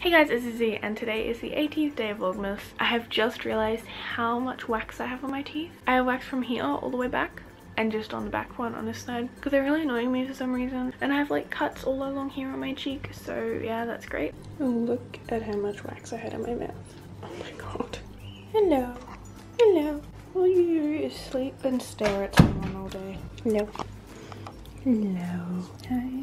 Hey guys, it's Isi and today is the 18th day of Vlogmas. I have just realised how much wax I have on my teeth. I have wax from here all the way back and just on the back one on this side because they're really annoying me for some reason and I have like cuts all along here on my cheek so yeah that's great. Look at how much wax I had in my mouth. Oh my god. Hello. Hello. All you sleep and stare at someone all day. No. Hello. Hi.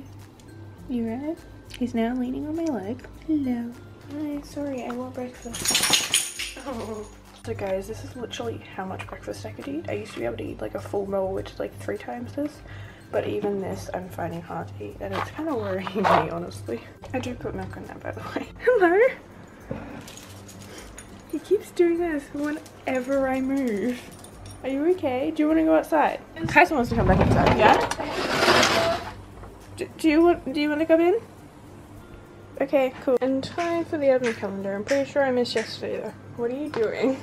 You right? He's now leaning on my leg. Hello. Hi, sorry, I want breakfast. Oh. So guys, this is literally how much breakfast I could eat. I used to be able to eat like a full meal, which is like three times this. But even this, I'm finding hard to eat. And it's kind of worrying me, honestly. I do put milk on that, by the way. Hello? He keeps doing this whenever I move. Are you okay? Do you want to go outside? Tyson wants to come back inside, yeah? Do, do you want do you want to come in? Okay, cool. And time for the advent calendar. I'm pretty sure I missed yesterday though. What are you doing?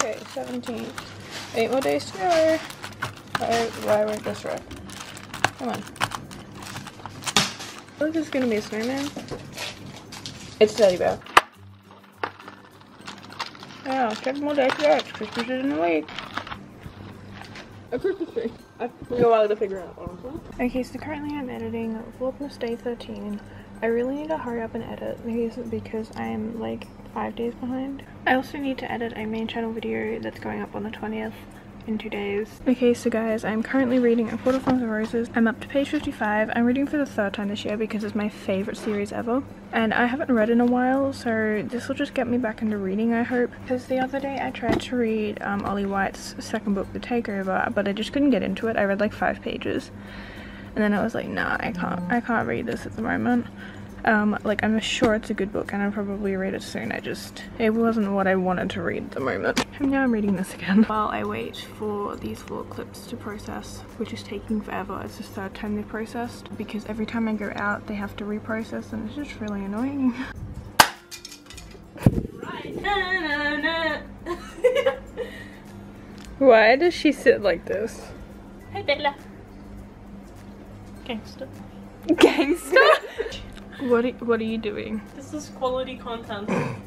Okay, 17. Eight more days to go. Why, why won't this work? Come on. I think is gonna be a snowman. It's Teddy Bear. Yeah, seven more days to go. It's Christmas is in a week. A Christmas tree. I a while to figure out, honestly. Okay, so currently I'm editing Vlogmas Day 13. I really need to hurry up and edit these because I'm like five days behind. I also need to edit a main channel video that's going up on the 20th in two days. Okay, so guys, I'm currently reading A Court of Thorns and Roses. I'm up to page 55. I'm reading for the third time this year because it's my favorite series ever. And I haven't read in a while, so this will just get me back into reading, I hope. Because the other day I tried to read um, Ollie White's second book, The Takeover, but I just couldn't get into it. I read like five pages. And then I was like, nah, I can't, I can't read this at the moment. Um, like I'm sure it's a good book and I'll probably read it soon. I just, it wasn't what I wanted to read at the moment. And now I'm reading this again. While I wait for these four clips to process, which is taking forever. It's the third time they've processed because every time I go out they have to reprocess and it's just really annoying. Why does she sit like this? Hey Bella. Gangster. Gangster? What are, what are you doing? This is quality content.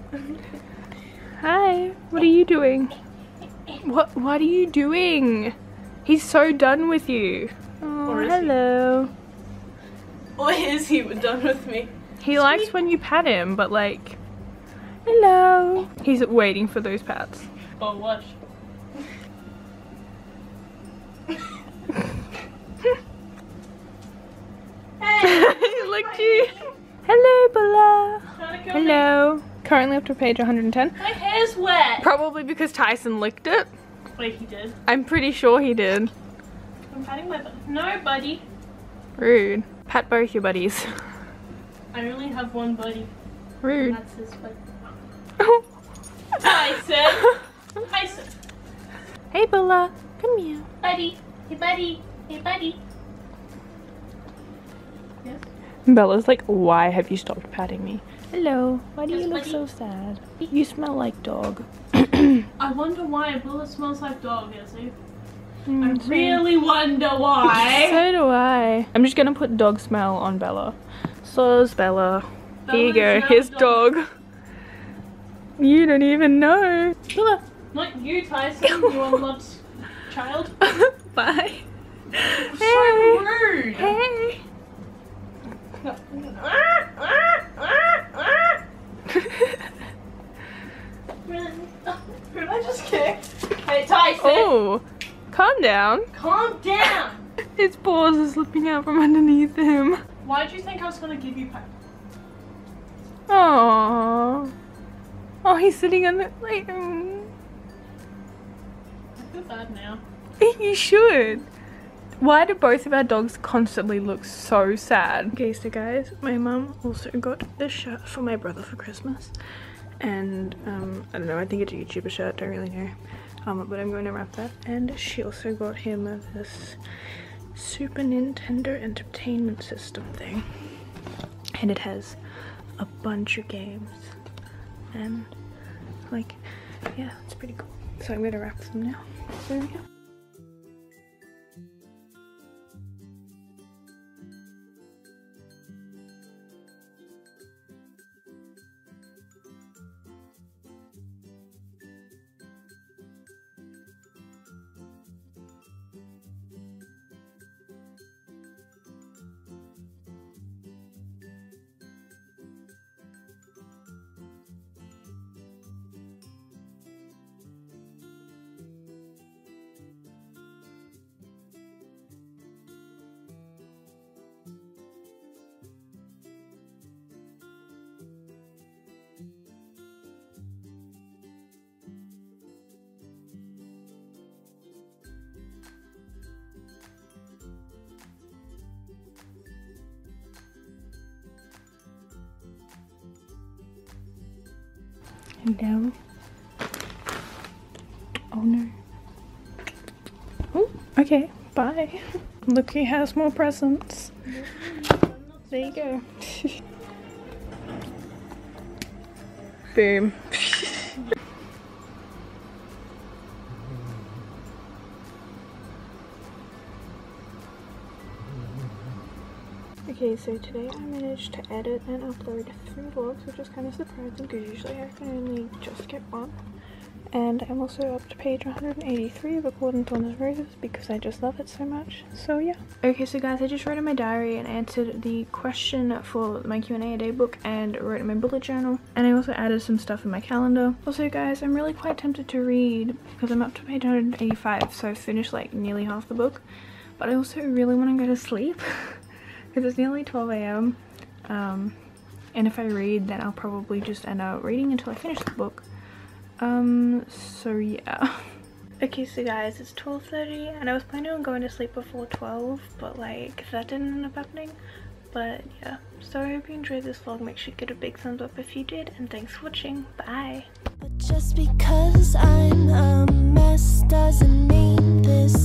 Hi, what are you doing? What what are you doing? He's so done with you. Oh, hello. He? Or is he done with me? He Sweet. likes when you pat him, but like, hello. He's waiting for those pats. Oh, what? hey, he you. Hello, Bella. Hello. Me. Currently up to page 110. My hair's wet. Probably because Tyson licked it. Wait, he did? I'm pretty sure he did. I'm patting my butt. No, buddy. Rude. Pat both your buddies. I only have one buddy. Rude. that's his buddy. Tyson. Tyson. Hey, Bella. Come here. Buddy. Hey, buddy. Hey, buddy. Bella's like, why have you stopped patting me? Hello, why do you look so sad? You smell like dog. I wonder why Bella smells like dog, Isi. Mm, I really wonder why. so do I. I'm just gonna put dog smell on Bella. So's Bella. Bella Here you go, here's dog. dog. You don't even know. Bella. Not you, Tyson, you unloved child. Bye. Hey. So rude. Hey. I just kicked? Hey, Tyson. Oh, calm down. Calm down. His paws are slipping out from underneath him. Why did you think I was to give you pet? Oh. Oh, he's sitting on the like. Mm. I feel bad now. You should. Why do both of our dogs constantly look so sad? Okay, so guys, my mum also got this shirt for my brother for Christmas. And, um, I don't know, I think it's a YouTuber shirt, don't really know. Um, but I'm going to wrap that. And she also got him this Super Nintendo Entertainment System thing. And it has a bunch of games. And, like, yeah, it's pretty cool. So I'm going to wrap them now. So, yeah. Down. Oh no. Okay, bye. Look, he has more presents. There you go. Boom. Okay, so today I managed to edit and upload three vlogs, which is kind of surprising because usually I can only just get one. And I'm also up to page 183 of According to Roses because I just love it so much. So yeah. Okay, so guys, I just wrote in my diary and answered the question for my Q&A a day book and wrote in my bullet journal. And I also added some stuff in my calendar. Also guys, I'm really quite tempted to read because I'm up to page 185, so I've finished like nearly half the book. But I also really want to go to sleep. because it's nearly 12 a.m. Um, and if I read then I'll probably just end up reading until I finish the book. Um, so yeah. okay so guys it's 12.30 and I was planning on going to sleep before 12 but like that didn't end up happening. But yeah, so I hope you enjoyed this vlog. Make sure you give it a big thumbs up if you did and thanks for watching. Bye! But just because I'm a mess doesn't mean this.